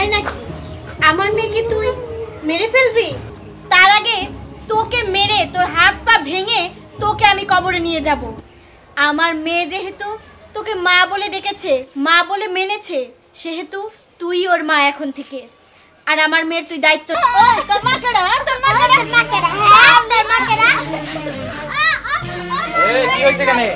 তাই নাকি? আমার মেয়েকে তুই মেরে ফেলবি? তার আগে তোকে মেরে তোর হাত পা ভেঙে তোকে আমি কবরে নিয়ে যাব। আমার মেয়ে যেহেতু তোকে মা বলে ডেকেছে মা বলে মেনেছে সেহেতু তুই ওর মা এখন থেকে। আর আমার মেয়ের তুই দায়িত্ব? এই কি হয়েছে এখানে?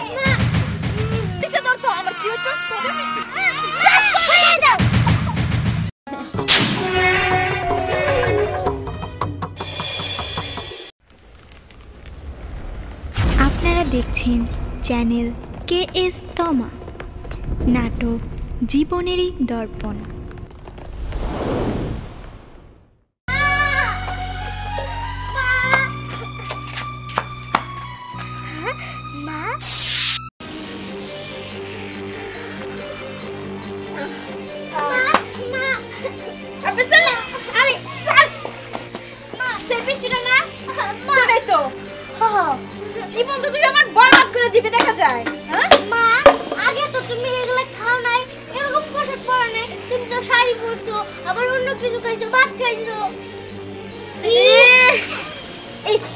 চ্যানেল কে এস তমা। নাটক জীবনেরই দর্পণ।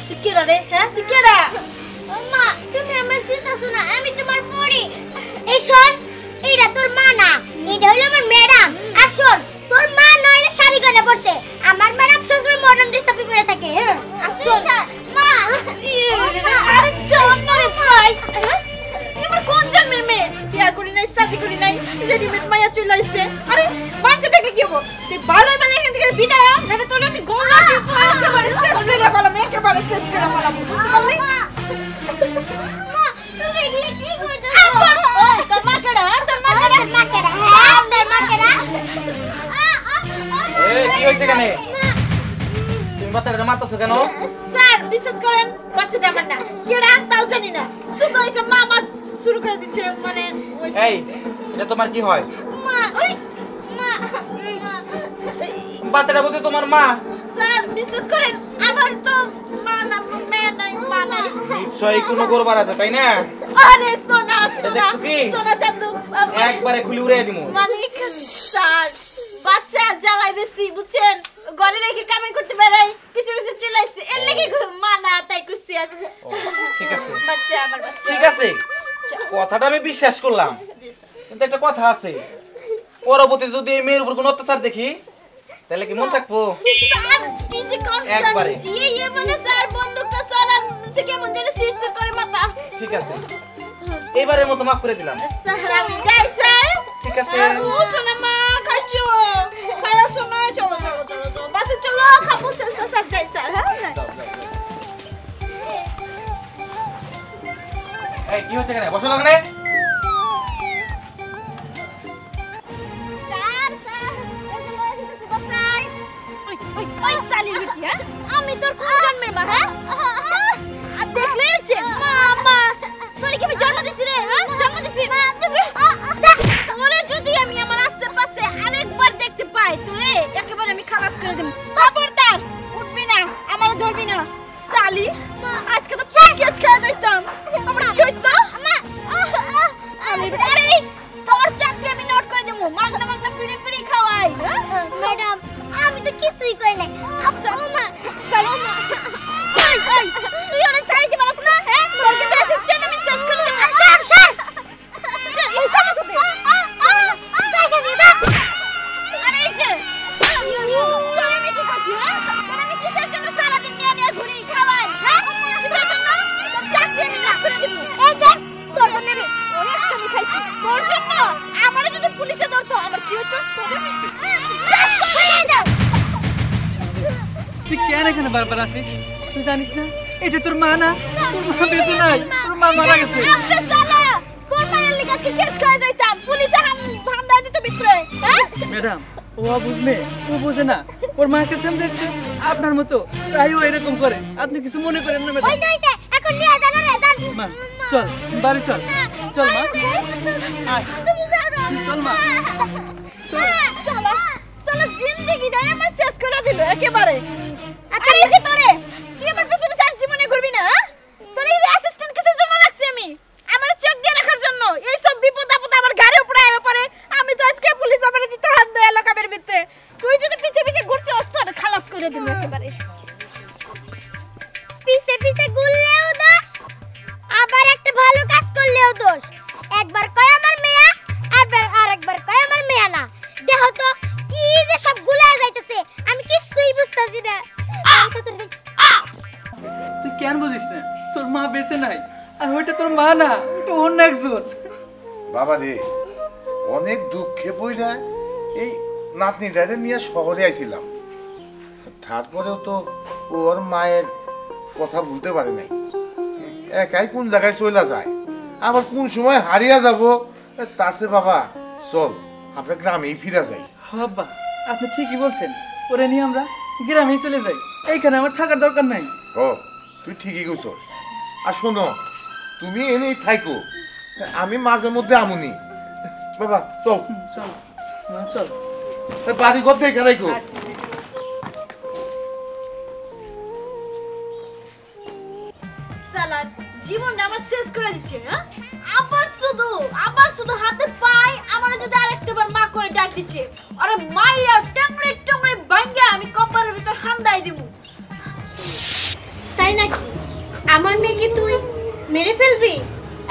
তুই কেডা রে? হ্যাঁ? তুই কেডা? মা তুমি আমার চিন্তাছো না আমি তোমার পরি। এই শোন এইটা তোর মা না এটা হলো আমার ম্যাডাম। আর শোন তোর মা নইলে শাড়ি গনে পড়ছে আমার ম্যাডাম সবসময় মডার্ন ড্রেস আপি পরে থাকে হ্যাঁ? আর শোন মা আরে চল না রে ভাই? তুই আমার কোন জন্মের মেয়ে? বিয়া করি নাই শাদি করি নাই রেডিমেড মায়া চলে আইছে। আরে বাচ্চা থেকে কি হব? তুই ভালো মানে এখান থেকে বিদায় হয়েছে এখানে তুমি বাচ্চাটা মারতেছো কেন? স্যার বিশ্বাস করেন বাচ্চাটা আমার না। কেডা তাও জানি না। শুধু হয়েছে মা মা শুরু করে দিচ্ছে মানে এই এটা তোমার কি হয়? মা বাচ্চাটা বলছে তোমার মা। স্যার বিশ্বাস করেন আমার তো মা না মেয়ে নাই মা নাই। নিশ্চয়ই কোনো গরবার আছে তাই না? আরে সোনা সোনা সোনা চান্দু একবারে খুলে উড়ে দিমু। মালিক স্যার। বাচ্চা জ্বালাই বেশি বুঝছেন? ঘরে রেখে কামাই করতে বেড়াই পিছে পিছে চলে আসছে। এর লেগে মা না তাই কুছি আজ। ঠিক আছে। বাচ্চা আমার বাচ্চা। ঠিক আছে। কথাটা আমি বিশ্বাস করলাম। কিন্তু একটা কথা আছে। পরবর্তী যদি এই মেয়ের উপর কোনো অত্যাচার দেখি তাহলে কি মন থাকব? একবারে। মানে স্যার বন্দুকটা সরান সে কেমন জানি শিরশির করে মাথা। ঠিক আছে। এবারের মতো মাফ করে দিলাম। স্যার আমি যাই স্যার। ঠিক আছে। ও সোনা মা খাইছো? খায়া সোনা চলো চলো চলো বাসে চলো খাব যাই স্যার হ্যাঁ। এই কি হচ্ছে এখানে? বসো ওখানে। কিছুই করি নাই আচ্ছা মা সালাম কেন এখানে বারবার আসিস? তুই জানিস না? এটা তোর মা না? তোর মা বেঁচে নাই। তোর মা মারা গেছে। তোর মায়ের লিগে আজকে কেস খাওয়া যাইতাম? পুলিশে হাম হামলা দিত ভিতরে হ্যাঁ? ম্যাডাম ও বুঝবে ও বোঝে না। ওর মাকে সেম দেখতে আপনার মতো। তাই ও এরকম করে। আপনি কিছু মনে করেন না ম্যাডাম। এখন নিয়ে যান রে যান। মা চল বাড়ি চল। চল মা। তুমি চল। মা। চল। সালা সালা জিন্দেগিটাই আমার শেষ করে দিল একেবারে। আচ্ছা এই তোরে, তুই আমার পিছনে আর জীবনে ঘুরবি না হ্যাঁ? তোর এই অ্যাসিস্ট্যান্ট কিসের জন্য রাখছি আমি? আমার চোখ দিয়ে রাখার জন্য। এই সব বিপদ আপদ আমার ঘাড়ে উপরে আয়া পড়ে আমি তো আজকে পুলিশ আমার দিতে হাত দেয় এলাকাবের ভিতরে। তুই যদি পিছে পিছে ঘুরছিস তোর খালাস করে দিবে একেবারে। পিছে পিছে ঘুর বেঁচে নাই। আর ওইটা তোর মা না ওটা অন্য একজন। বাবা রে অনেক দুঃখে পইরা এই নাতনিটারে নিয়ে শহরে আইছিলাম। তারপরেও তো ওর মায়ের কথা বলতে পারে নাই। একাই কোন জায়গায় চলে যায়? আবার কোন সময় হারিয়ে যাব? তার সে বাবা চল আমরা গ্রামেই ফিরে যাই। বাবা আপনি ঠিকই বলছেন। ওরে নিয়ে আমরা গ্রামেই চলে যাই। এইখানে আমার থাকার দরকার নাই। ও তুই ঠিকই কইছস। আর শোনো তুমি এনেই থাইকো। আমি মাঝে মধ্যে আমুনি। বাবা চল। চল। চল। বাড়ি ঘর দেখে রাখো। সালার জীবনটা আমার শেষ করে দিচ্ছে হ্যাঁ? আবার শুধু আবার শুধু হাতে পাই আমার যদি আরেকটা বার মা করে ডাক দিচ্ছে আরে মাইয়া টাংড়ে টাংড়ে ভাঙ্গা আমি কপারের ভিতর হান্দাই দিমু। তাই নাকি? আমার মেয়েকে তুই মেরে ফেলবি?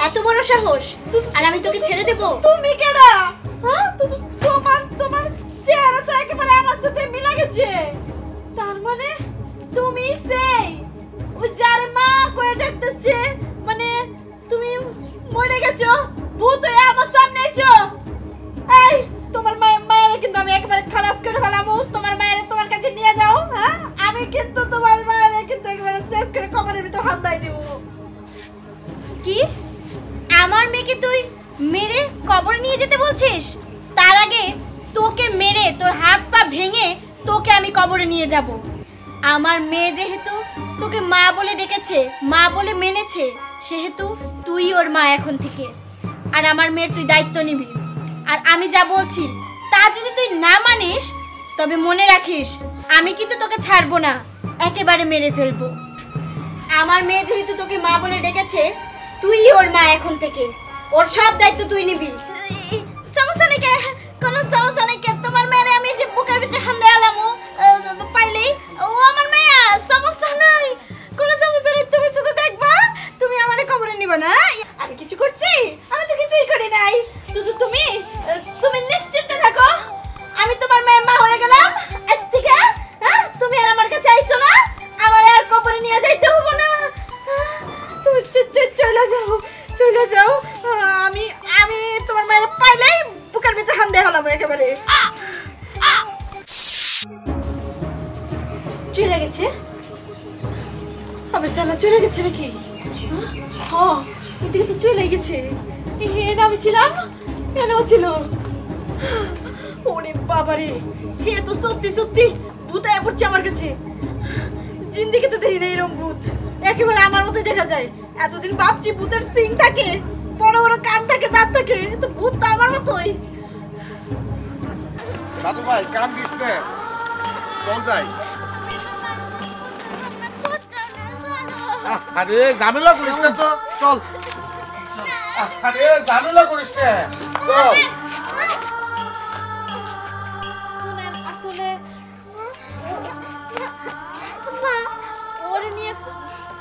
এত বড় সাহস। আর আমি তোকে ছেড়ে দেব। তুমি কেডা? হ্যাঁ? তোমার তোমার চেহারা তো একেবারে আমার সাথে মিলে গেছে। তার মানে তুমি সেই ও যার মা কয়ে ডাকতেছে মানে তুমি মরে গেছো ভূত হয়ে আমার সামনে এসো এই তোমার মায়ের মায়ের কিন্তু আমি একেবারে খালাস করে ফেলামু। তোমার মায়ের তোমার কাছে যেতে তার আগে তোকে মেরে তোর হাত পা ভেঙে তোকে আমি কবরে নিয়ে যাব। আমার মেয়ে যেহেতু তোকে মা বলে ডেকেছে, মা বলে মেনেছে, সেহেতু তুই ওর মা এখন থেকে। আর আমার মেয়ের তুই দায়িত্ব নিবি। আর আমি যা বলছি, তা যদি তুই না মানিস, তবে মনে রাখিস, আমি কিন্তু তোকে ছাড়বো না, একেবারে মেরে ফেলব। আমার মেয়ে যেহেতু তোকে মা বলে ডেকেছে, তুই ওর মা এখন থেকে। ওর সব দায়িত্ব তুই নিবি। সমস্যা নেই এদিকে তো চলে গেছে। এনে আমি ছিলাম এনেও ছিল? ওরে বাবারে হে তো সত্যি সত্যি ভূত আয়া পড়ছে আমার কাছে। জিন্দিগিতে দেখি না এরকম ভূত। একেবারে আমার মতোই দেখা যায়। এতদিন ভাবছি ভূতের সিং থাকে বড় বড় কান থাকে দাঁত থাকে তো ভূত তো আমার মতোই। দাদু ভাই কান দিস নে। চল যাই। আরে ঝামেলা করিস না তো। চল। আরে ঝামেলা করিস না। শুনেন আসলে ওরে নিয়ে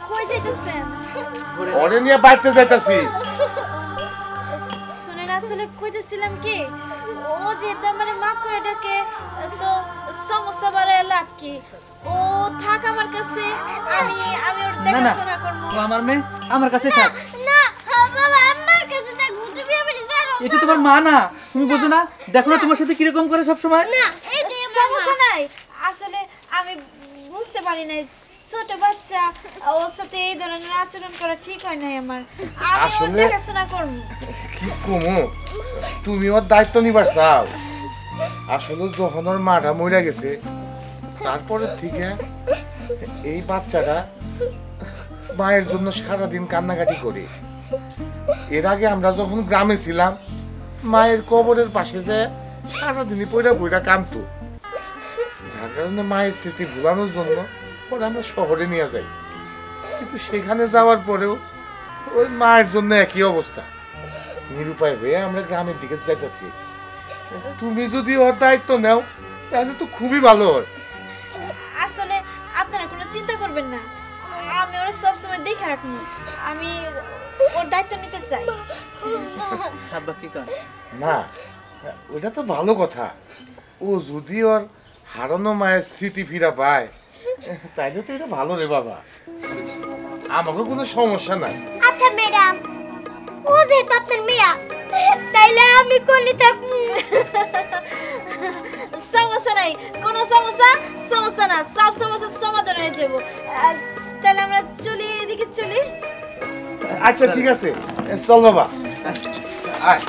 কই যাইতেছেন? ওরে নিয়ে বাড়তে যাইতাছি। শুনেন আসলে কইতেছিলাম কি ও যেহেতু আমার মা কয়ে ডাকে তো সমস্যা বাড়ায় লাভ কি? ও থাক আমার কাছে আমি আমি ওর দেখাশোনা করব। ও আমার মেয়ে আমার কাছে থাক। এটা তোমার মা না? তুমি বোঝো না? দেখো না তোমার সাথে কীরকম করে সব সময় না সমস্যা নাই। আসলে আমি বুঝতে পারি নাই। ছোট বাচ্চা ওর সাথে এই ধরনের আচরণ করা ঠিক হয় নাই আমার। আমি ওর আসলে- দেখাশোনা করব। কি কমু? তুমি ওর দায়িত্ব নিবার চাও। আসলে যখন ওর মাটা মরে গেছে তারপরে থেকে এই বাচ্চাটা মায়ের জন্য সারাদিন কান্নাকাটি করে। এর আগে আমরা যখন গ্রামে ছিলাম মায়ের কবরের পাশে যে সারাদিনই পয়রা পয়রা কাঁদতো। যার কারণে মায়ের স্থিতি ভুলানোর জন্য পরে আমরা শহরে নিয়ে যাই। কিন্তু সেখানে যাওয়ার পরেও ওই মায়ের জন্য একই অবস্থা। নিরুপায় হয়ে আমরা গ্রামের দিকে যাইতেছি। তুমি যদি ওর দায়িত্ব নাও, তাহলে তো খুবই ভালো হয়। আসলে আপনারা কোনো চিন্তা করবেন না। আমি ওরা সবসময় দেখে রাখব। আমি ওর দায়িত্ব নিতে চাই। আব্বা কি কর? না ওটা তো ভালো কথা। ও যদি ওর হারানো মায়ের স্মৃতি ফিরা পায় তাইলে তো এটা ভালো রে বাবা। আমাকে কোনো সমস্যা নাই। আচ্ছা ম্যাডাম ও যেহেতু আপনার মেয়া তাইলে আমি কোনে থাকব? সমস্যা নাই কোনো সমস্যা? সমস্যা না সব সমস্যার সমাধান হয়ে যাব। তাহলে আমরা চলি এদিকে চলি। আচ্ছা ঠিক আছে। চল বাবা। আয়।